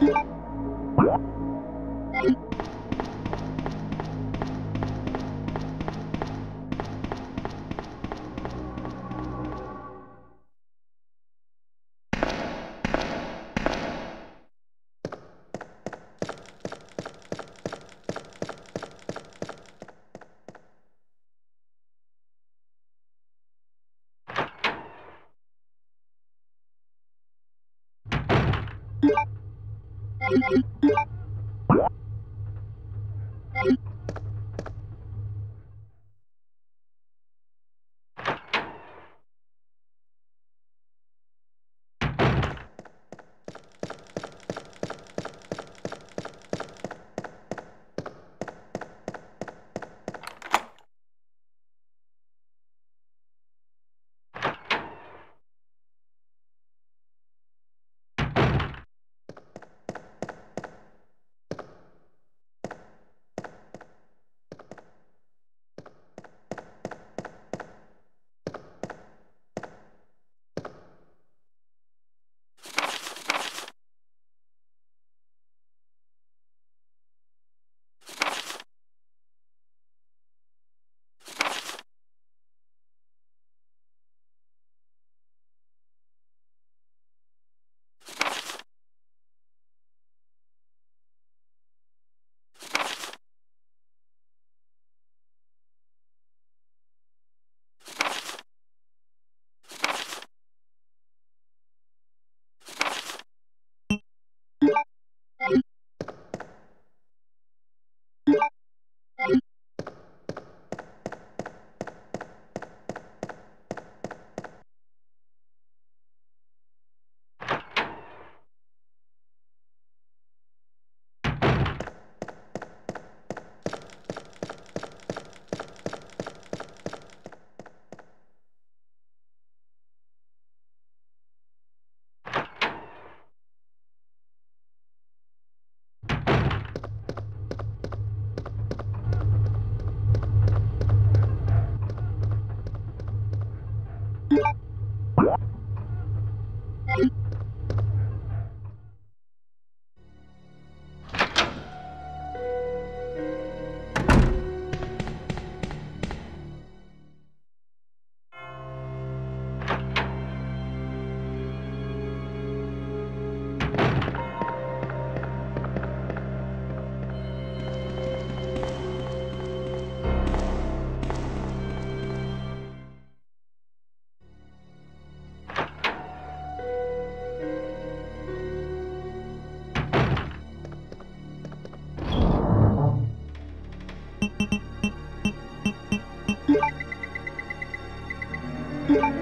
Thank. Thank you.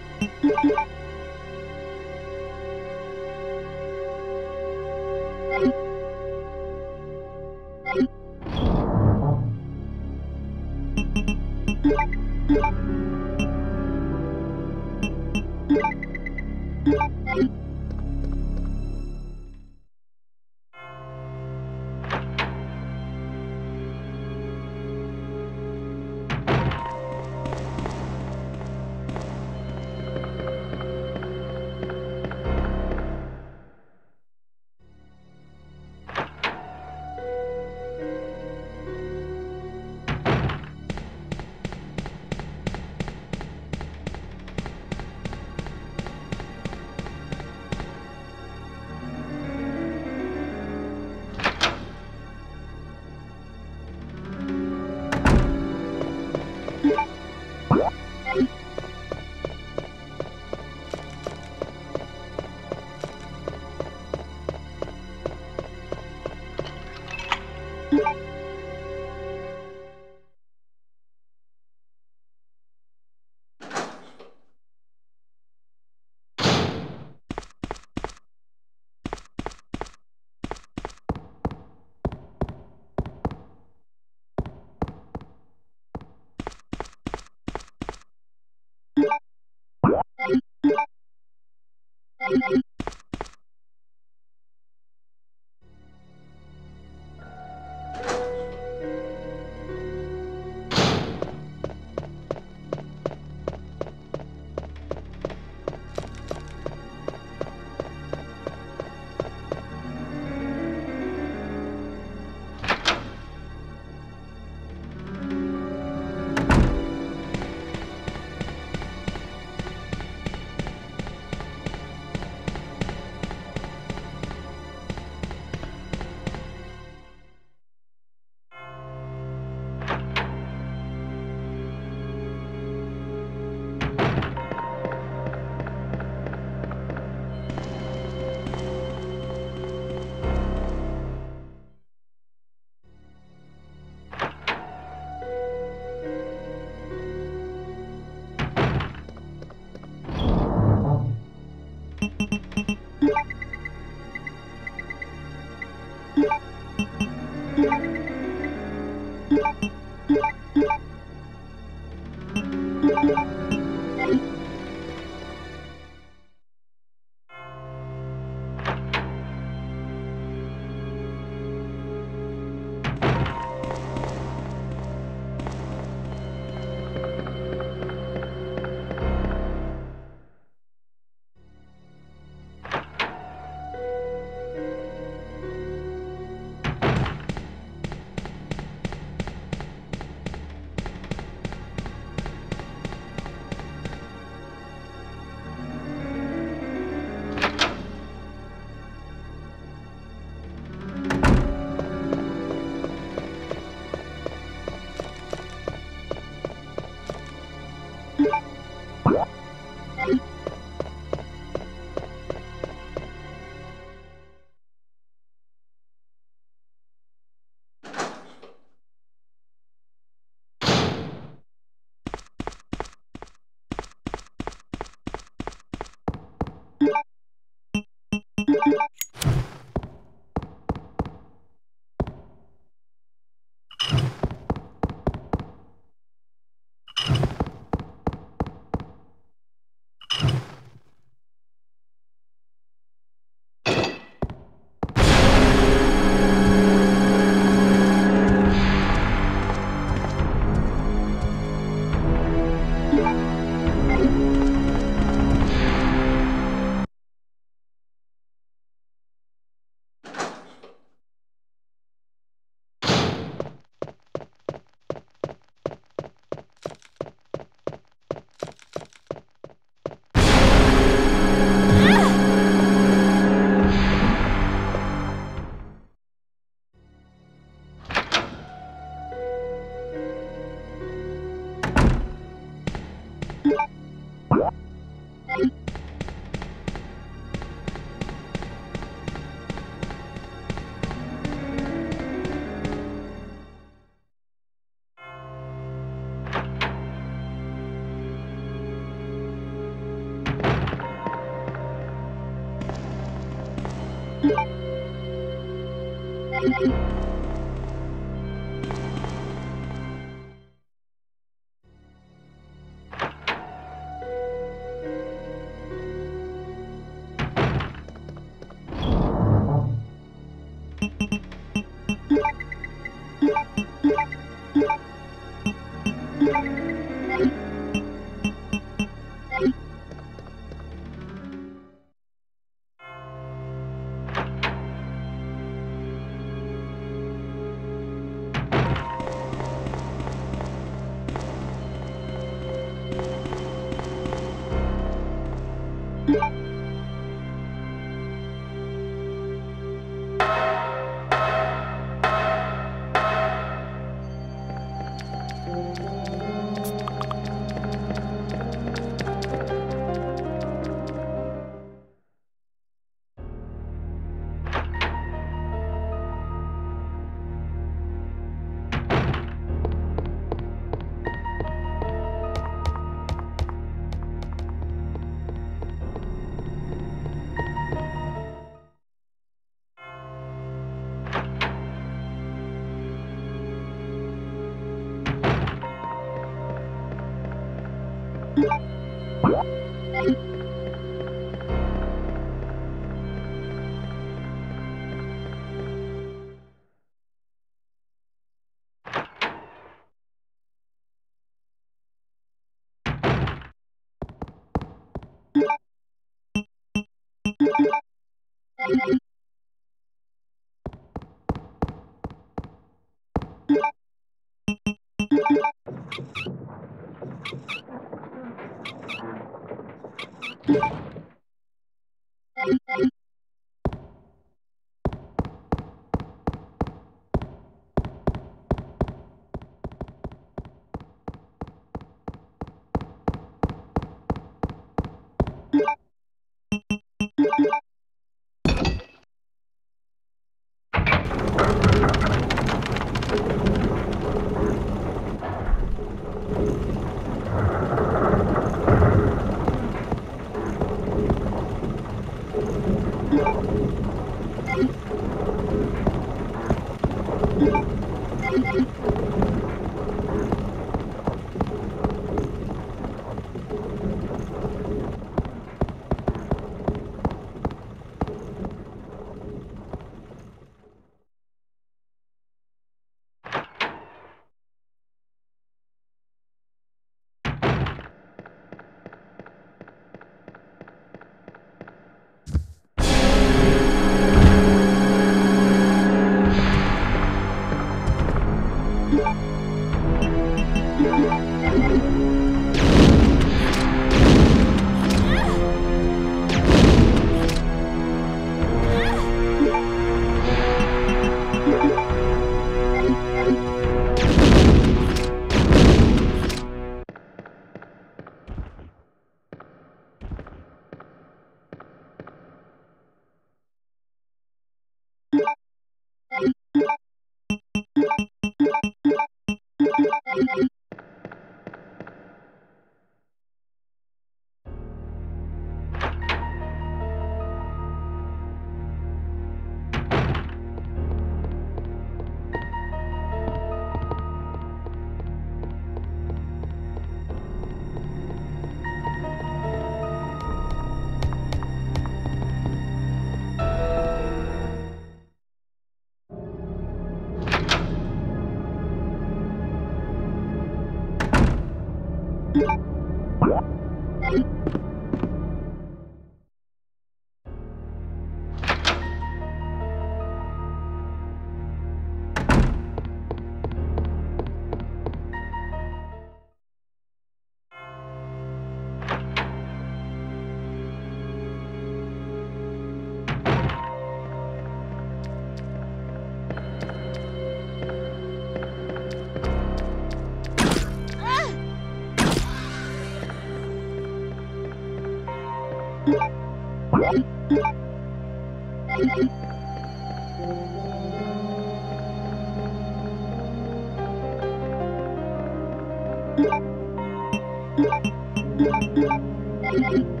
Claire!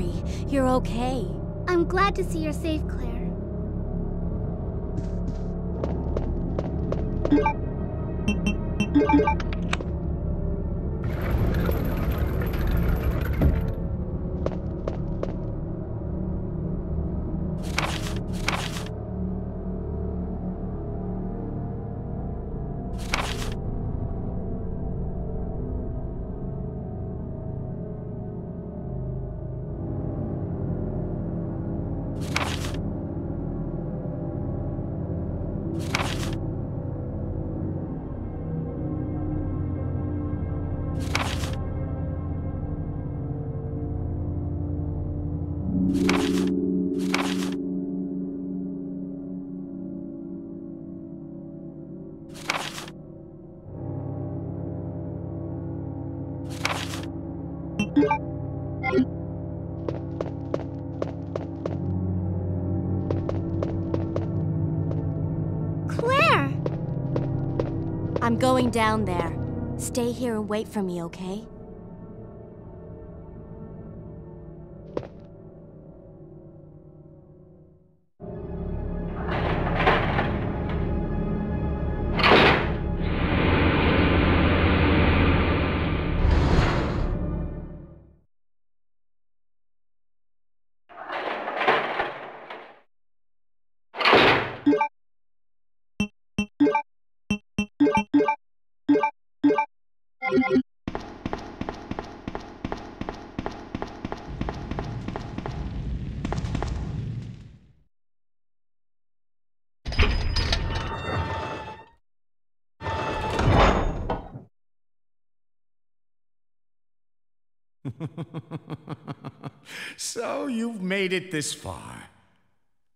worry. You're okay. I'm glad to see you're safe, Claire. Claire! I'm going down there. Stay here and wait for me, okay? so you've made it this far.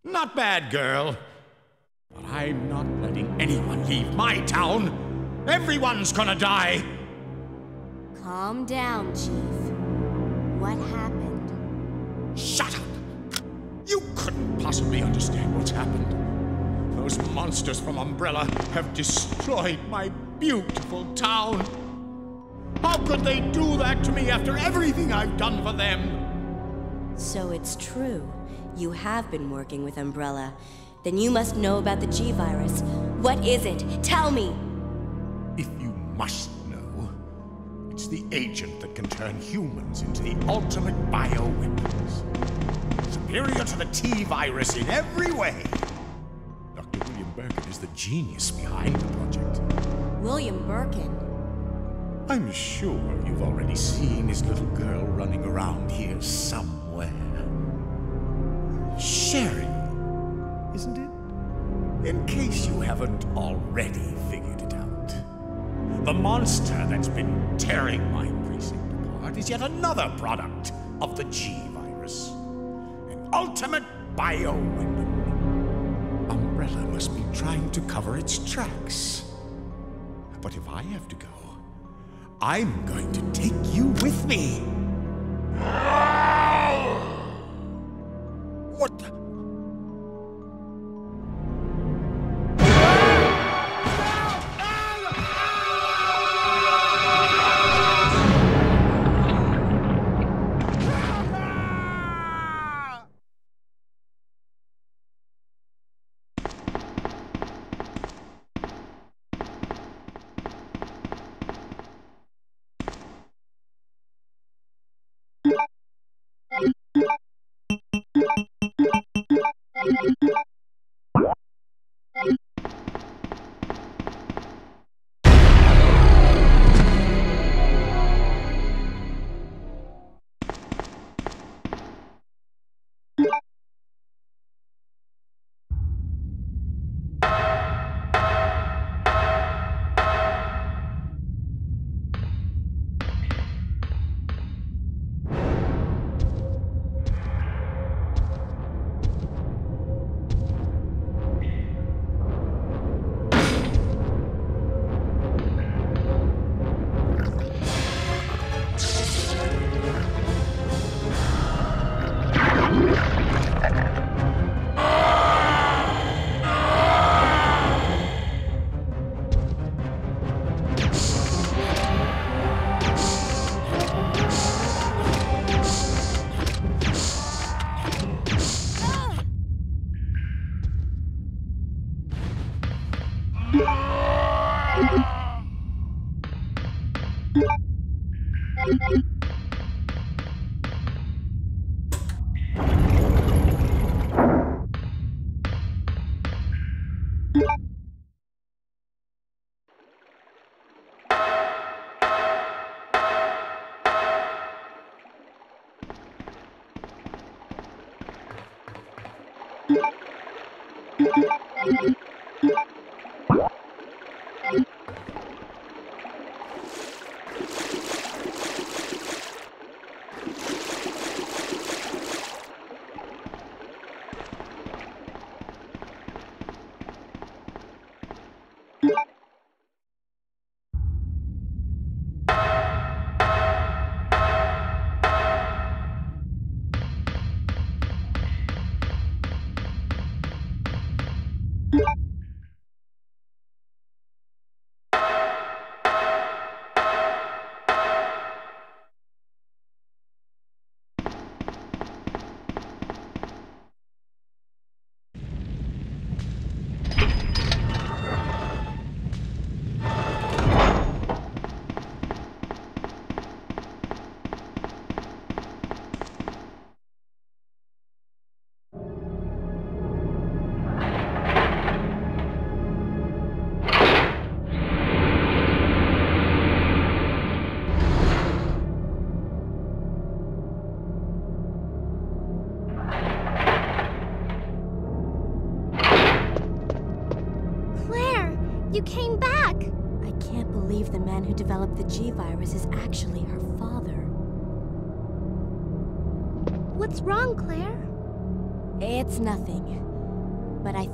Not bad, girl. But I'm not letting anyone leave my town. Everyone's gonna die. Calm down, Chief. What happened? Shut up! You couldn't possibly understand what's happened. Those monsters from Umbrella have destroyed my beautiful town. How could they do that to me after everything I've done for them? So it's true. You have been working with Umbrella. Then you must know about the G-Virus. What is it? Tell me! If you must know, it's the agent that can turn humans into the ultimate bioweapons. Superior to the T-Virus in every way. Dr. William Birkin is the genius behind the project. William Birkin? I'm sure you've already seen his little girl running around here somewhere. Sherry, isn't it? In case you haven't already figured it out. The monster that's been tearing my precinct apart is yet another product of the G-Virus. An ultimate bioweapon. Umbrella must be trying to cover its tracks. But if I have to go, I'm going to take you with me. Thank you.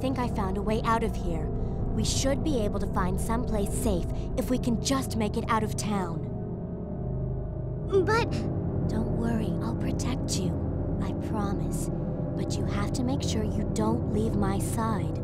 Think I found a way out of here. We should be able to find someplace safe if we can just make it out of town. But... Don't worry, I'll protect you. I promise. But you have to make sure you don't leave my side.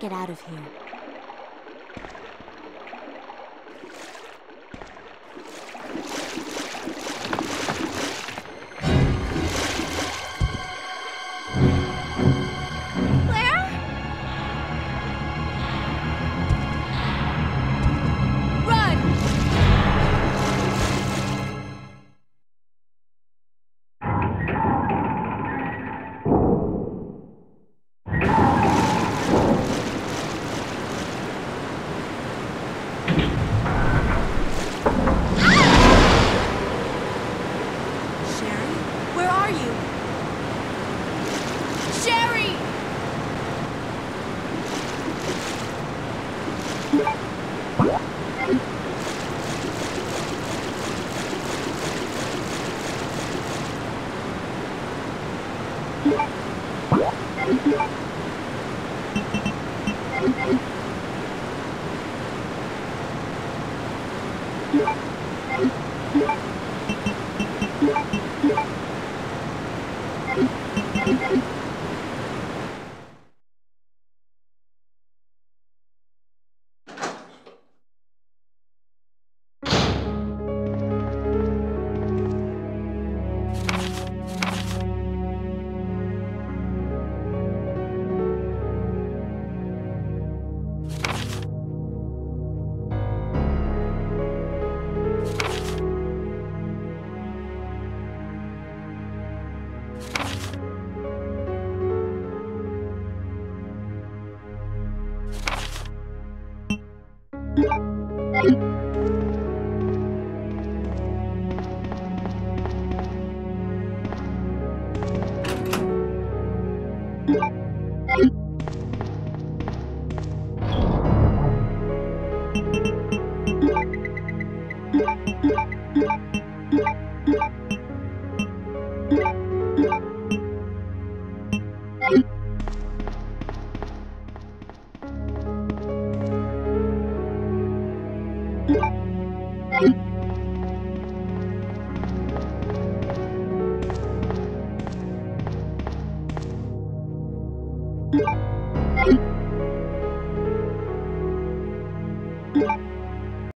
Get out of here.